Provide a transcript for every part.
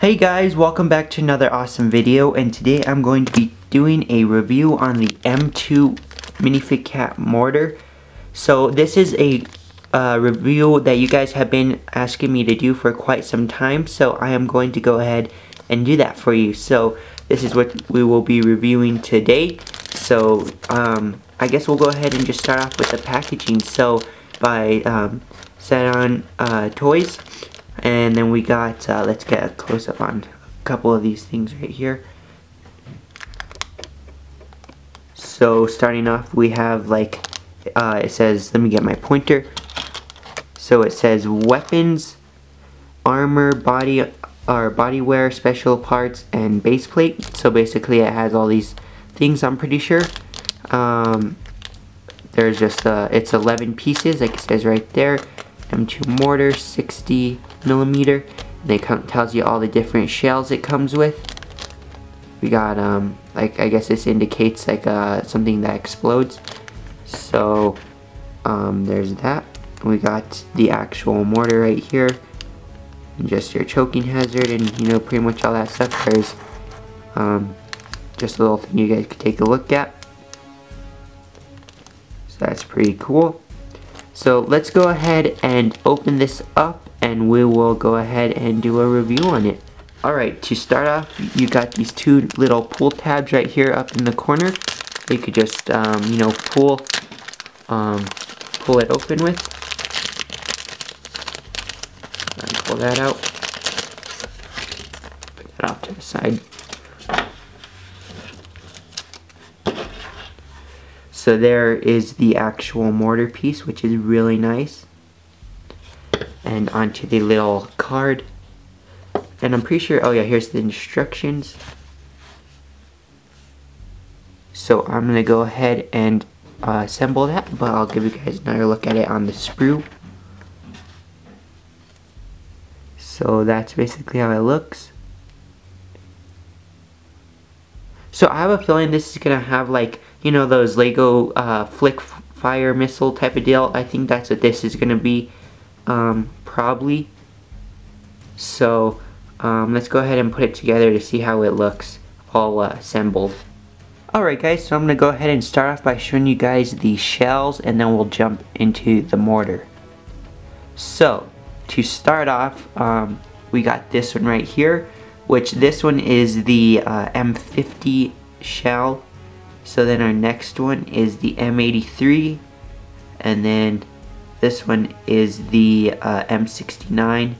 Hey guys, welcome back to another awesome video and today I'm going to be doing a review on the M2 minifig cat mortar. So this is a uh, review that you guys have been asking me to do for quite some time so I am going to go ahead and do that for you. So this is what we will be reviewing today. So um, I guess we'll go ahead and just start off with the packaging. So by um, Saturn uh, Toys and then we got, uh, let's get a close-up on a couple of these things right here. So starting off, we have like, uh, it says, let me get my pointer. So it says weapons, armor, body, or body wear, special parts, and base plate. So basically it has all these things, I'm pretty sure. Um, there's just, uh, it's 11 pieces, like it says right there. M2 mortar, 60 millimeter. And it tells you all the different shells it comes with. We got, um, like, I guess this indicates, like, uh, something that explodes. So, um, there's that. We got the actual mortar right here. And just your choking hazard and, you know, pretty much all that stuff. There's, um, just a little thing you guys could take a look at. So that's pretty cool. So let's go ahead and open this up and we will go ahead and do a review on it. Alright, to start off, you got these two little pull tabs right here up in the corner. You could just, um, you know, pull, um, pull it open with. pull that out. Put that off to the side. So there is the actual mortar piece, which is really nice. And onto the little card. And I'm pretty sure, oh yeah, here's the instructions. So I'm going to go ahead and uh, assemble that, but I'll give you guys another look at it on the sprue. So that's basically how it looks. So I have a feeling this is going to have like you know, those Lego uh, flick fire missile type of deal. I think that's what this is going to be, um, probably. So, um, let's go ahead and put it together to see how it looks all uh, assembled. Alright guys, so I'm going to go ahead and start off by showing you guys the shells and then we'll jump into the mortar. So, to start off, um, we got this one right here, which this one is the uh, M50 shell. So then our next one is the M83 and then this one is the uh, M69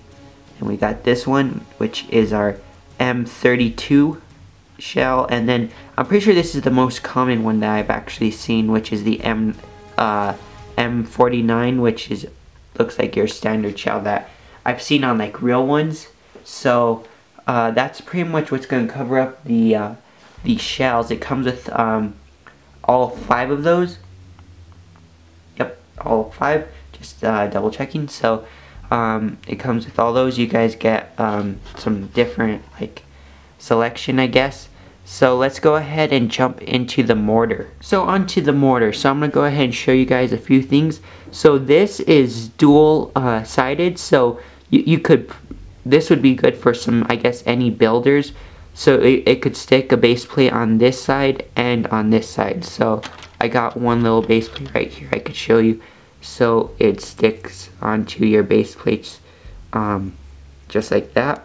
and we got this one which is our M32 shell. And then I'm pretty sure this is the most common one that I've actually seen which is the M uh, M49 which is looks like your standard shell that I've seen on like real ones. So uh, that's pretty much what's going to cover up the uh, these shells. It comes with um, all five of those. Yep, all five. Just uh, double checking. So um, it comes with all those. You guys get um, some different like selection, I guess. So let's go ahead and jump into the mortar. So onto the mortar. So I'm going to go ahead and show you guys a few things. So this is dual uh, sided. So you, you could, this would be good for some, I guess, any builders. So it, it could stick a base plate on this side and on this side. So I got one little base plate right here I could show you. So it sticks onto your base plates um, just like that.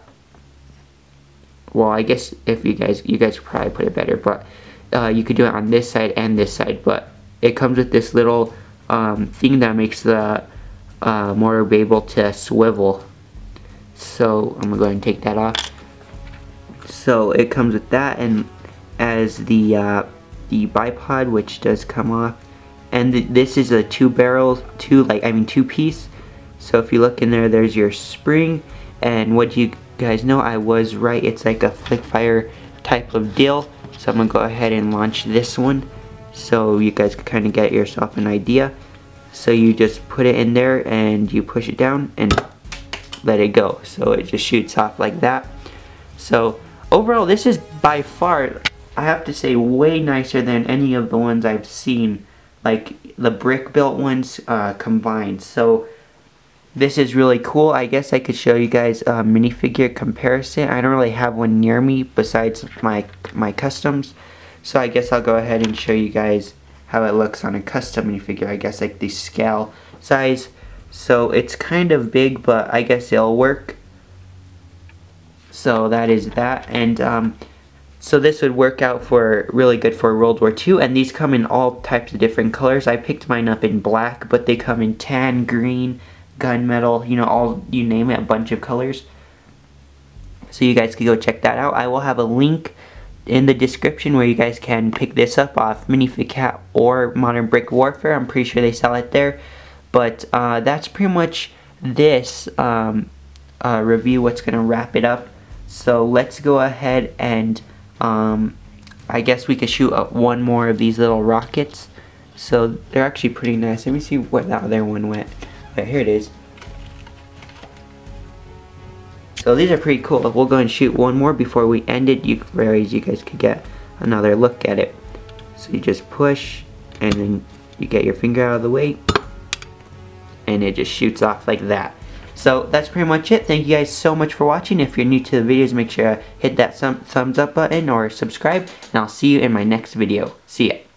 Well, I guess if you guys, you guys probably put it better, but uh, you could do it on this side and this side. But it comes with this little um, thing that makes the uh, mortar be able to swivel. So I'm gonna go ahead and take that off. So it comes with that and as the uh, the bipod which does come off. And th this is a two barrel two like I mean two piece. So if you look in there there's your spring. And what you guys know? I was right. It's like a flick fire type of deal. So I'm gonna go ahead and launch this one. So you guys can kind of get yourself an idea. So you just put it in there and you push it down and let it go so it just shoots off like that so overall this is by far I have to say way nicer than any of the ones I've seen like the brick built ones uh, combined so this is really cool. I guess I could show you guys a minifigure comparison. I don't really have one near me besides my my customs. So I guess I'll go ahead and show you guys how it looks on a custom minifigure. I guess like the scale size. So it's kind of big, but I guess it'll work. So that is that. And um, so this would work out for really good for World War II. And these come in all types of different colors. I picked mine up in black, but they come in tan, green, gunmetal, you know, all, you name it, a bunch of colors. So you guys can go check that out. I will have a link in the description where you guys can pick this up off Minifig Cat or Modern Brick Warfare. I'm pretty sure they sell it there. But uh, that's pretty much this um, uh, review, what's going to wrap it up. So let's go ahead and um, I guess we could shoot one more of these little rockets. So they're actually pretty nice. Let me see what that other one went. Right, here it is. So these are pretty cool. We'll go and shoot one more before we end it. You, you guys could get another look at it. So you just push and then you get your finger out of the way and it just shoots off like that. So that's pretty much it. Thank you guys so much for watching. If you're new to the videos, make sure to hit that thumbs up button or subscribe. And I'll see you in my next video. See ya.